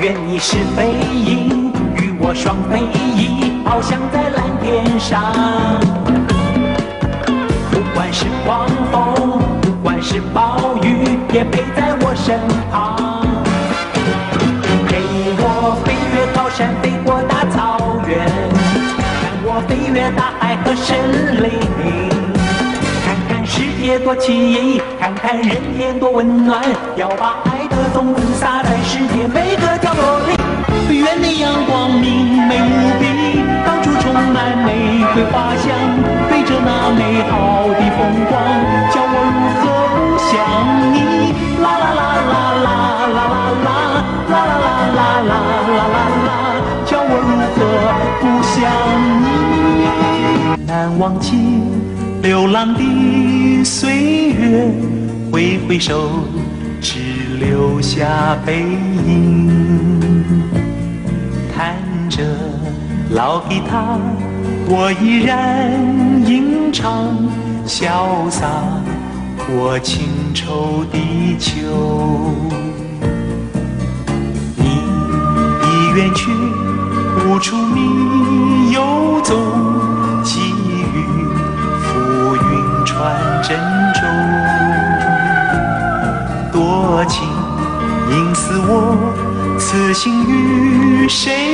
愿你是飞鹰，与我双飞翼，翱翔在蓝天上。山，飞过大草原，看我飞越大海和森林。看看世界多奇异，看看人间多温暖，要把爱的种子撒在世界每个角落里。愿你阳光明媚无比，到处充满玫瑰花香，何不想你？难忘记流浪的岁月，挥挥手，只留下背影。弹着老吉他，我依然吟唱，潇洒过情愁的秋。你已远去，无处觅游踪，寄语浮云传珍重。多情应似我。此心与谁